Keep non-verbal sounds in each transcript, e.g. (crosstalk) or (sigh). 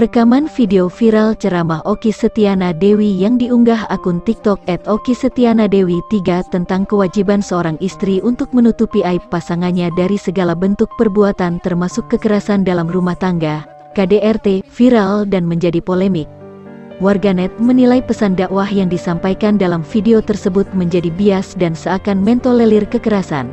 Rekaman video viral ceramah Oki Setiana Dewi yang diunggah akun TikTok at Oki Setiana Dewi 3 tentang kewajiban seorang istri untuk menutupi aib pasangannya dari segala bentuk perbuatan termasuk kekerasan dalam rumah tangga, KDRT, viral dan menjadi polemik. Warganet menilai pesan dakwah yang disampaikan dalam video tersebut menjadi bias dan seakan mentolelir kekerasan.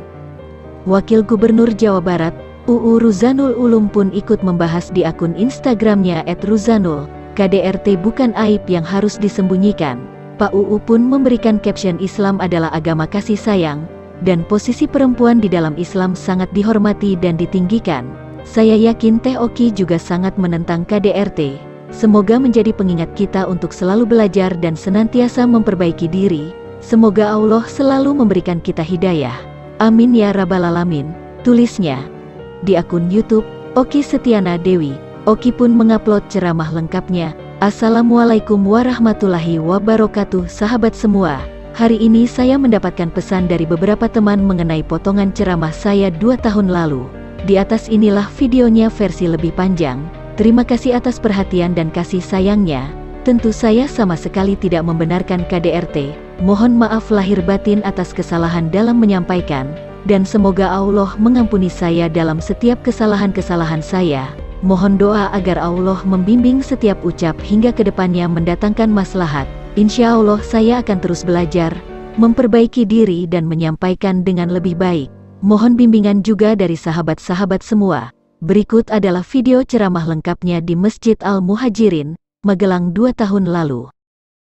Wakil Gubernur Jawa Barat, UU Ruzanul Ulum pun ikut membahas di akun Instagramnya @ruzanul, KDRT bukan aib yang harus disembunyikan. Pak UU pun memberikan caption Islam adalah agama kasih sayang, dan posisi perempuan di dalam Islam sangat dihormati dan ditinggikan. Saya yakin Teh Oki juga sangat menentang KDRT. Semoga menjadi pengingat kita untuk selalu belajar dan senantiasa memperbaiki diri. Semoga Allah selalu memberikan kita hidayah. Amin ya rabbal alamin, tulisnya di akun YouTube Oki Setiana Dewi. Oki pun mengupload ceramah lengkapnya. Assalamualaikum warahmatullahi wabarakatuh sahabat semua. Hari ini saya mendapatkan pesan dari beberapa teman mengenai potongan ceramah saya dua tahun lalu. Di atas inilah videonya versi lebih panjang. Terima kasih atas perhatian dan kasih sayangnya. Tentu saya sama sekali tidak membenarkan KDRT. Mohon maaf lahir batin atas kesalahan dalam menyampaikan dan semoga Allah mengampuni saya dalam setiap kesalahan-kesalahan saya. Mohon doa agar Allah membimbing setiap ucap hingga ke depannya mendatangkan maslahat. Insya Allah saya akan terus belajar, memperbaiki diri dan menyampaikan dengan lebih baik. Mohon bimbingan juga dari sahabat-sahabat semua. Berikut adalah video ceramah lengkapnya di Masjid Al-Muhajirin, Magelang dua tahun lalu.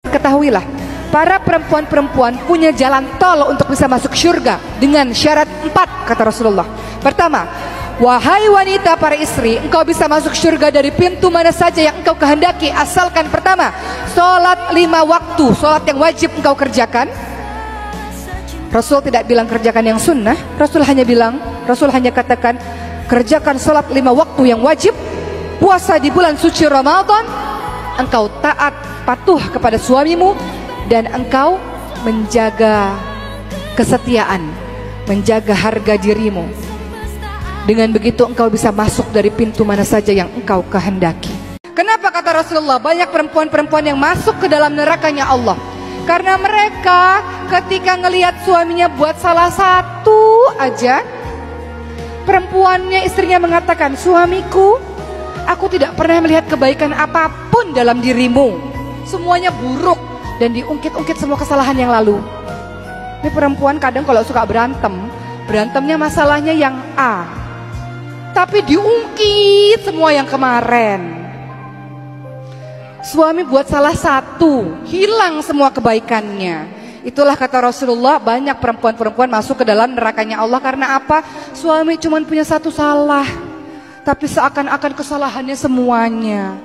Ketahuilah, para perempuan-perempuan punya jalan tol untuk bisa masuk surga dengan syarat empat kata Rasulullah. Pertama, wahai wanita para istri, engkau bisa masuk surga dari pintu mana saja yang engkau kehendaki asalkan pertama, sholat lima waktu, sholat yang wajib engkau kerjakan. Rasul tidak bilang kerjakan yang sunnah, Rasul hanya bilang, Rasul hanya katakan kerjakan sholat lima waktu yang wajib, puasa di bulan suci Ramadan, engkau taat patuh kepada suamimu dan engkau menjaga kesetiaan, menjaga harga dirimu. Dengan begitu engkau bisa masuk dari pintu mana saja yang engkau kehendaki. Kenapa kata Rasulullah banyak perempuan-perempuan yang masuk ke dalam nerakanya Allah? Karena mereka ketika ngelihat suaminya buat salah satu aja, perempuannya istrinya mengatakan, suamiku, aku tidak pernah melihat kebaikan apa pun dalam dirimu. Semuanya buruk dan diungkit-ungkit semua kesalahan yang lalu. Ini perempuan kadang kalau suka berantem, berantemnya masalahnya yang A. Tapi diungkit semua yang kemarin. Suami buat salah satu, hilang semua kebaikannya. Itulah kata Rasulullah, banyak perempuan-perempuan masuk ke dalam nerakanya Allah karena apa? Suami cuma punya satu salah, tapi seakan-akan kesalahannya semuanya.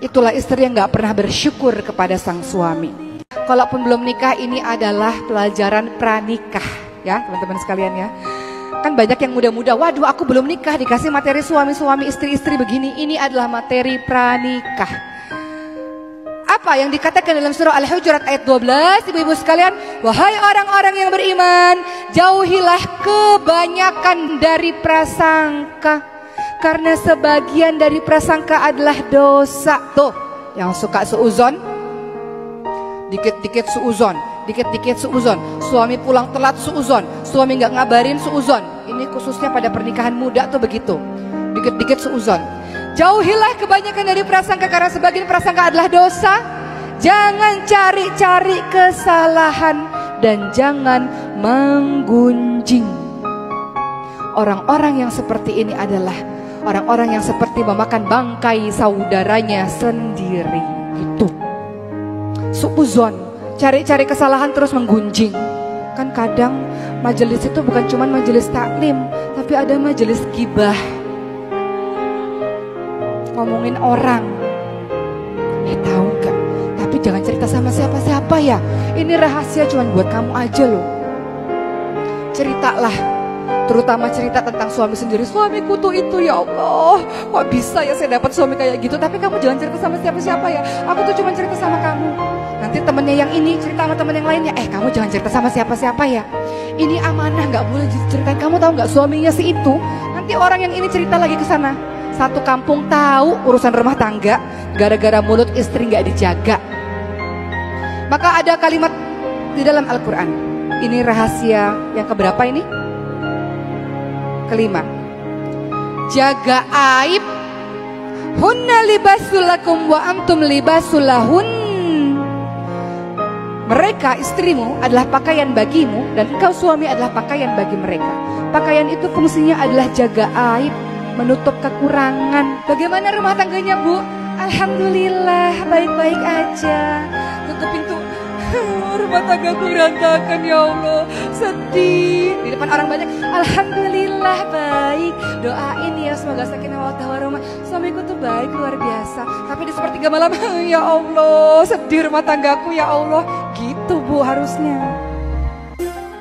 Itulah istri yang gak pernah bersyukur kepada sang suami. Kalaupun belum nikah, ini adalah pelajaran pranikah, ya teman-teman sekalian ya. Kan banyak yang muda-muda, waduh aku belum nikah dikasih materi suami-suami istri-istri begini. Ini adalah materi pranikah apa yang dikatakan dalam surah Al-Hujurat ayat 12 Ibu-ibu sekalian Wahai orang-orang yang beriman Jauhilah kebanyakan dari prasangka Karena sebagian dari prasangka adalah dosa Tuh yang suka seuzon Dikit-dikit seuzon Dikit-dikit seuzon Suami pulang telat seuzon Suami nggak ngabarin seuzon Ini khususnya pada pernikahan muda tuh begitu Dikit-dikit seuzon Jauhilah kebanyakan dari prasangka karena sebagian prasangka adalah dosa. Jangan cari-cari kesalahan dan jangan menggunjing. Orang-orang yang seperti ini adalah orang-orang yang seperti memakan bangkai saudaranya sendiri. Itu. Suuzon, cari-cari kesalahan terus menggunjing. Kan kadang majelis itu bukan cuma majelis taklim, tapi ada majelis gibah ngomongin orang. Eh tahu nggak? Tapi jangan cerita sama siapa-siapa ya. Ini rahasia cuma buat kamu aja loh. Ceritalah, terutama cerita tentang suami sendiri. Suamiku tuh itu ya Allah, kok bisa ya saya dapat suami kayak gitu? Tapi kamu jangan cerita sama siapa-siapa ya. Aku tuh cuma cerita sama kamu. Nanti temennya yang ini cerita sama temen yang lainnya. Eh kamu jangan cerita sama siapa-siapa ya. Ini amanah nggak boleh diceritain. Kamu tahu nggak suaminya si itu? Nanti orang yang ini cerita lagi ke sana satu kampung tahu urusan rumah tangga gara-gara mulut istri nggak dijaga. Maka ada kalimat di dalam Al-Quran. Ini rahasia yang keberapa ini? Kelima. Jaga aib. Hunna libasulakum wa antum libasulahun. Mereka istrimu adalah pakaian bagimu dan engkau suami adalah pakaian bagi mereka. Pakaian itu fungsinya adalah jaga aib, menutup kekurangan. Bagaimana rumah tangganya bu? Alhamdulillah baik-baik aja. Tutup pintu. (laughs) Rumah tanggaku berantakan ya Allah. Sedih. Di depan orang banyak. Alhamdulillah baik. Doain ya semoga sakinah wa warahmah. Suamiku tuh baik luar biasa. Tapi di sepertiga malam (laughs) ya Allah sedih rumah tanggaku ya Allah. Gitu bu harusnya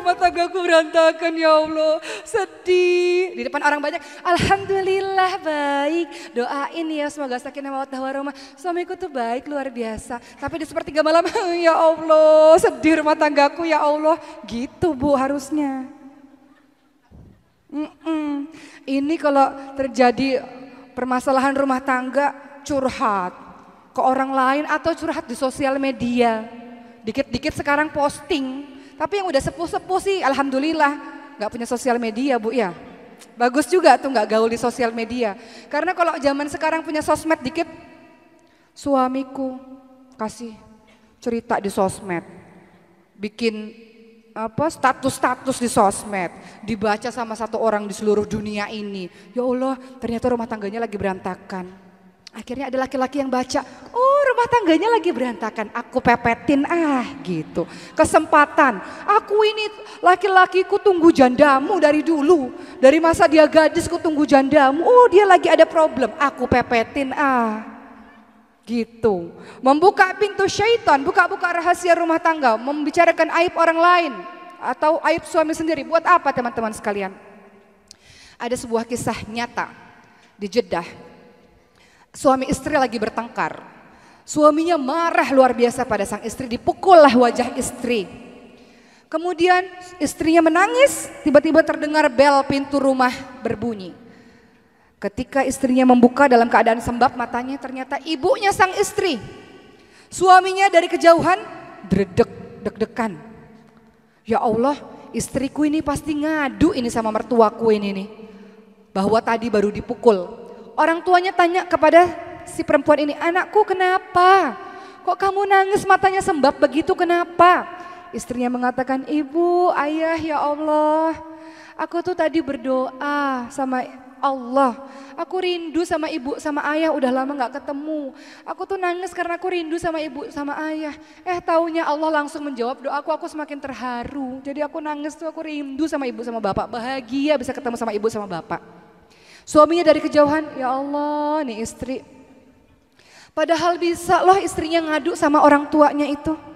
rumah tanggaku berantakan ya Allah. Sedih. Di depan orang banyak. Alhamdulillah baik. Doain ya semoga sakinah mawaddah warahmah. Suamiku tuh baik luar biasa. Tapi di sepertiga malam (laughs) ya Allah. Sedih rumah tanggaku ya Allah. Gitu Bu harusnya. Ini kalau terjadi permasalahan rumah tangga curhat ke orang lain atau curhat di sosial media. Dikit-dikit sekarang posting tapi yang udah sepuh-sepuh sih alhamdulillah nggak punya sosial media bu ya. Bagus juga tuh nggak gaul di sosial media. Karena kalau zaman sekarang punya sosmed dikit, suamiku kasih cerita di sosmed, bikin apa status-status di sosmed, dibaca sama satu orang di seluruh dunia ini. Ya Allah, ternyata rumah tangganya lagi berantakan. Akhirnya ada laki-laki yang baca, oh rumah tangganya lagi berantakan, aku pepetin ah gitu. Kesempatan, aku ini laki-lakiku tunggu jandamu dari dulu. Dari masa dia gadis ku tunggu jandamu, oh dia lagi ada problem, aku pepetin ah. Gitu. Membuka pintu syaitan, buka-buka rahasia rumah tangga, membicarakan aib orang lain. Atau aib suami sendiri, buat apa teman-teman sekalian? Ada sebuah kisah nyata di Jeddah Suami istri lagi bertengkar. Suaminya marah luar biasa pada sang istri, dipukullah wajah istri. Kemudian istrinya menangis, tiba-tiba terdengar bel pintu rumah berbunyi. Ketika istrinya membuka dalam keadaan sembab matanya ternyata ibunya sang istri. Suaminya dari kejauhan dredek deg-degan. Ya Allah, istriku ini pasti ngadu ini sama mertuaku ini nih. Bahwa tadi baru dipukul. Orang tuanya tanya kepada si perempuan ini, anakku kenapa? Kok kamu nangis matanya sembab begitu kenapa? Istrinya mengatakan, ibu, ayah ya Allah, aku tuh tadi berdoa sama Allah. Aku rindu sama ibu, sama ayah udah lama gak ketemu. Aku tuh nangis karena aku rindu sama ibu, sama ayah. Eh taunya Allah langsung menjawab doaku, aku semakin terharu. Jadi aku nangis tuh aku rindu sama ibu, sama bapak. Bahagia bisa ketemu sama ibu, sama bapak. Suaminya dari kejauhan, ya Allah nih istri. Padahal bisa loh istrinya ngadu sama orang tuanya itu.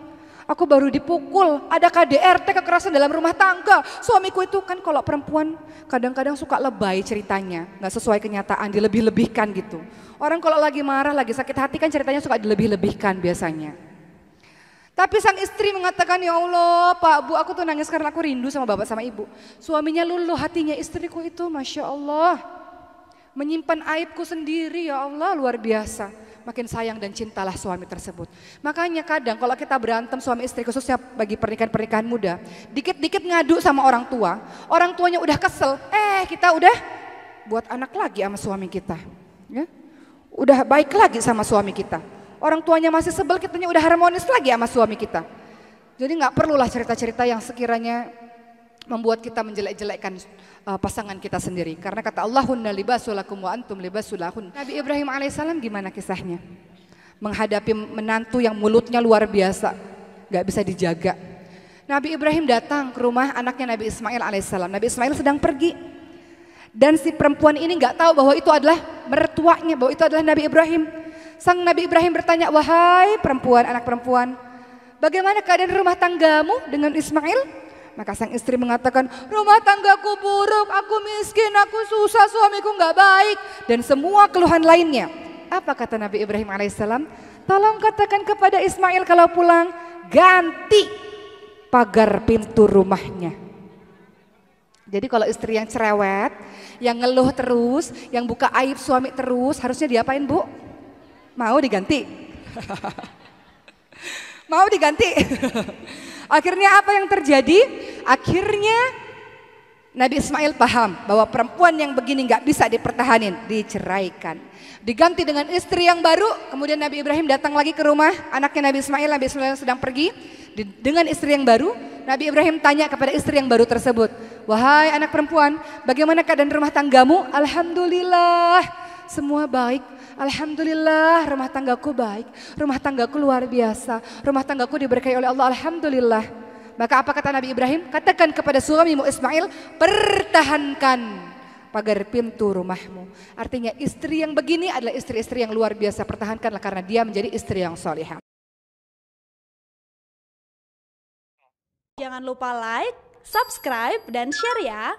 Aku baru dipukul, ada KDRT kekerasan dalam rumah tangga. Suamiku itu kan kalau perempuan kadang-kadang suka lebay ceritanya, nggak sesuai kenyataan, dilebih-lebihkan gitu. Orang kalau lagi marah, lagi sakit hati kan ceritanya suka dilebih-lebihkan biasanya. Tapi sang istri mengatakan, ya Allah Pak Bu aku tuh nangis karena aku rindu sama bapak sama ibu. Suaminya luluh hatinya istriku itu Masya Allah menyimpan aibku sendiri ya Allah luar biasa. Makin sayang dan cintalah suami tersebut. Makanya kadang kalau kita berantem suami istri khususnya bagi pernikahan-pernikahan muda. Dikit-dikit ngadu sama orang tua. Orang tuanya udah kesel. Eh kita udah buat anak lagi sama suami kita. Ya? Udah baik lagi sama suami kita. Orang tuanya masih sebel kitanya udah harmonis lagi sama suami kita. Jadi nggak perlulah cerita-cerita yang sekiranya membuat kita menjelek-jelekkan uh, pasangan kita sendiri. Karena kata Allahunna libasulakum wa antum libasulahun. Nabi Ibrahim alaihissalam gimana kisahnya? Menghadapi menantu yang mulutnya luar biasa, gak bisa dijaga. Nabi Ibrahim datang ke rumah anaknya Nabi Ismail alaihissalam. Nabi Ismail sedang pergi. Dan si perempuan ini gak tahu bahwa itu adalah mertuanya, bahwa itu adalah Nabi Ibrahim. Sang Nabi Ibrahim bertanya, wahai perempuan, anak perempuan, bagaimana keadaan rumah tanggamu dengan Ismail? Maka sang istri mengatakan, rumah tanggaku buruk, aku miskin, aku susah, suamiku nggak baik. Dan semua keluhan lainnya. Apa kata Nabi Ibrahim alaihissalam? Tolong katakan kepada Ismail kalau pulang, ganti pagar pintu rumahnya. Jadi kalau istri yang cerewet, yang ngeluh terus, yang buka aib suami terus, harusnya diapain bu? Mau diganti? (laughs) Mau diganti? (laughs) Akhirnya apa yang terjadi? Akhirnya Nabi Ismail paham bahwa perempuan yang begini nggak bisa dipertahanin, diceraikan. Diganti dengan istri yang baru, kemudian Nabi Ibrahim datang lagi ke rumah anaknya Nabi Ismail, Nabi Ismail sedang pergi dengan istri yang baru. Nabi Ibrahim tanya kepada istri yang baru tersebut, wahai anak perempuan, bagaimana keadaan rumah tanggamu? Alhamdulillah, semua baik. Alhamdulillah rumah tanggaku baik, rumah tanggaku luar biasa, rumah tanggaku diberkahi oleh Allah. Alhamdulillah. Maka apa kata Nabi Ibrahim? Katakan kepada suamimu Ismail, pertahankan pagar pintu rumahmu. Artinya istri yang begini adalah istri-istri yang luar biasa. Pertahankanlah karena dia menjadi istri yang solehah. Jangan lupa like, subscribe, dan share ya.